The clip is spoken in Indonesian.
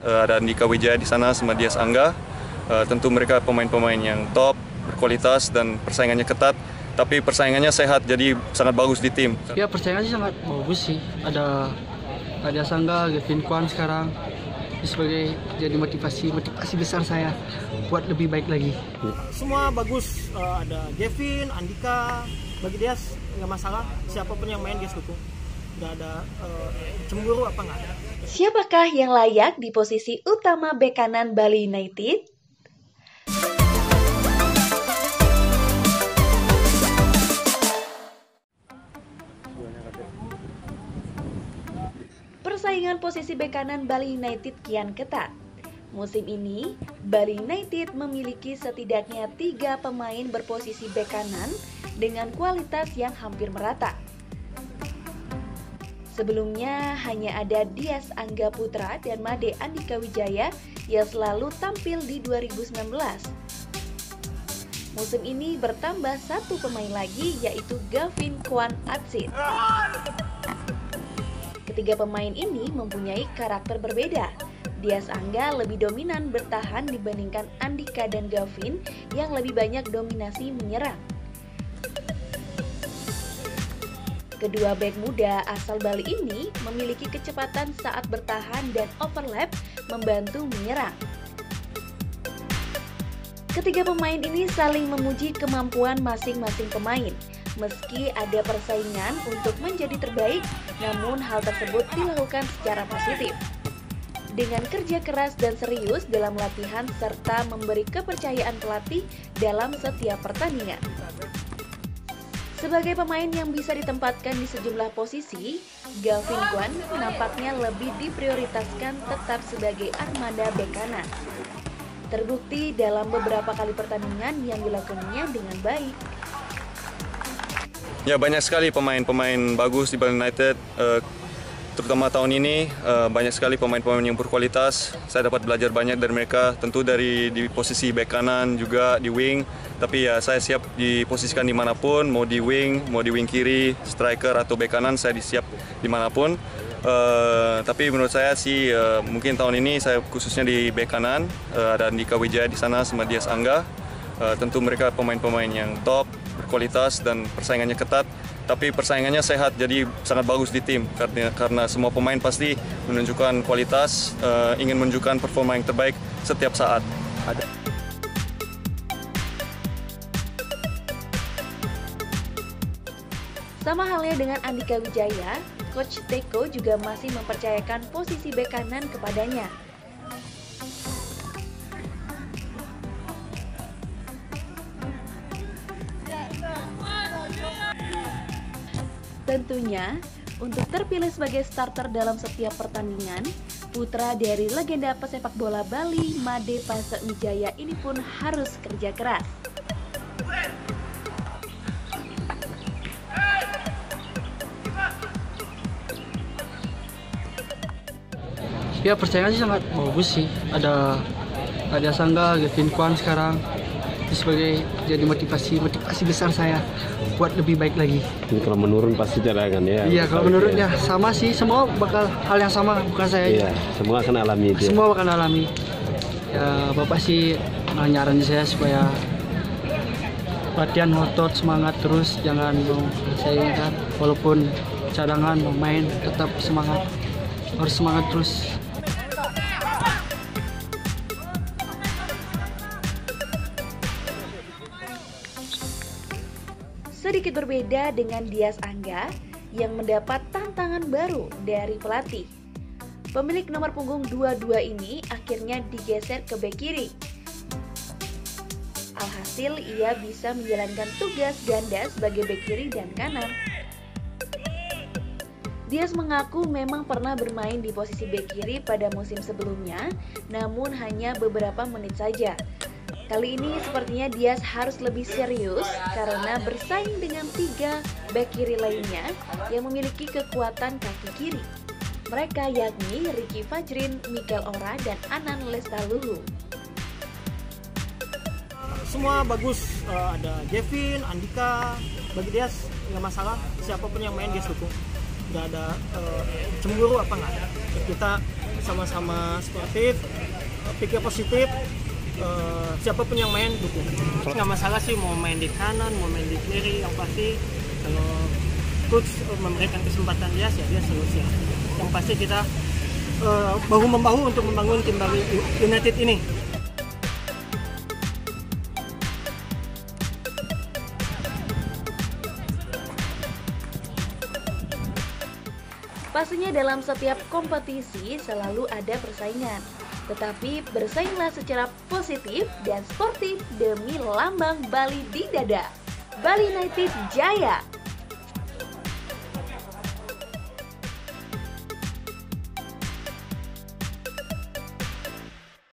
Uh, ada Andika Wijaya di sana sama Dias Angga. Uh, tentu mereka pemain-pemain yang top, berkualitas dan persaingannya ketat. Tapi persaingannya sehat, jadi sangat bagus di tim. Ya persaingannya sangat bagus sih. Ada ada Angga, Gavin Kwan sekarang sebagai jadi motivasi motivasi besar saya buat lebih baik lagi. Semua bagus. Uh, ada Gavin, Andika, bagi dia nggak masalah. Siapa pun yang main dia dukung. Nggak ada uh, cemburu apa nggak. Siapakah yang layak di posisi utama bek kanan Bali United? Persaingan posisi bek kanan Bali United kian ketat. Musim ini, Bali United memiliki setidaknya tiga pemain berposisi bek kanan dengan kualitas yang hampir merata. Sebelumnya hanya ada Dias Angga Putra dan Made Andika Wijaya yang selalu tampil di 2019. Musim ini bertambah satu pemain lagi yaitu Gavin Kwan Atsit. Ketiga pemain ini mempunyai karakter berbeda. Dias Angga lebih dominan bertahan dibandingkan Andika dan Gavin yang lebih banyak dominasi menyerang. Kedua bek muda asal Bali ini memiliki kecepatan saat bertahan dan overlap membantu menyerang. Ketiga pemain ini saling memuji kemampuan masing-masing pemain. Meski ada persaingan untuk menjadi terbaik, namun hal tersebut dilakukan secara positif. Dengan kerja keras dan serius dalam latihan serta memberi kepercayaan pelatih dalam setiap pertandingan. Sebagai pemain yang bisa ditempatkan di sejumlah posisi, Galvin Guan nampaknya lebih diprioritaskan tetap sebagai armada bek kanan. Terbukti dalam beberapa kali pertandingan yang dilakukannya dengan baik. Ya banyak sekali pemain-pemain bagus di Bali United, uh, terutama tahun ini uh, banyak sekali pemain-pemain yang berkualitas. Saya dapat belajar banyak dari mereka, tentu dari di posisi back kanan juga di wing. Tapi ya saya siap diposisikan di mana pun, mau di wing, mau di wing kiri, striker atau back kanan saya disiap di mana pun. Uh, tapi menurut saya sih uh, mungkin tahun ini saya khususnya di back kanan uh, ada Andika Wijaya di sana sama Dias Angga. Uh, tentu mereka pemain-pemain yang top, berkualitas dan persaingannya ketat. Tapi persaingannya sehat, jadi sangat bagus di tim karena karena semua pemain pasti menunjukkan kualitas, uh, ingin menunjukkan performa yang terbaik setiap saat. Ada. Sama halnya dengan Andika Wijaya, Coach Teko juga masih mempercayakan posisi bek kanan kepadanya. Tentunya, untuk terpilih sebagai starter dalam setiap pertandingan, putra dari legenda pesepak bola Bali, Made Pase Wijaya ini pun harus kerja keras. Ya persaingan sih sangat bagus sih. Ada ada Sangga, Gavin Kwan sekarang sebagai jadi motivasi motivasi besar saya buat lebih baik lagi. Ini kalau menurun pasti cadangan ya. Iya kalau menurun ya sama sih semua bakal hal yang sama bukan saya. Iya semua akan alami. Dia. Semua akan alami. Ya bapak sih nyaranin saya supaya latihan otot semangat terus jangan mau saya kan walaupun cadangan mau main tetap semangat harus semangat terus Sedikit berbeda dengan Dias Angga yang mendapat tantangan baru dari pelatih. Pemilik nomor punggung 22 ini akhirnya digeser ke bek kiri. Alhasil ia bisa menjalankan tugas ganda sebagai bek kiri dan kanan. Dias mengaku memang pernah bermain di posisi bek kiri pada musim sebelumnya, namun hanya beberapa menit saja. Kali ini sepertinya Dias harus lebih serius karena bersaing dengan tiga back kiri lainnya yang memiliki kekuatan kaki kiri. Mereka yakni Ricky Fajrin, Mikel Ora, dan Anan Lestaluhu. Semua bagus. Uh, ada Gavin, Andika, bagi dia nggak masalah. Siapa pun yang main dia dukung. Nggak ada uh, cemburu apa nggak ada. Kita sama-sama sportif eh, pikir positif eh, siapa pun yang main dukung. Nggak masalah sih mau main di kanan mau main di kiri yang pasti kalau coach eh, memberikan kesempatan dia ya dia selalu siap. Yang pasti kita eh, bahu membahu untuk membangun tim Bali United ini. Pastinya dalam setiap kompetisi selalu ada persaingan. Tetapi bersainglah secara positif dan sportif demi lambang Bali di dada. Bali United Jaya!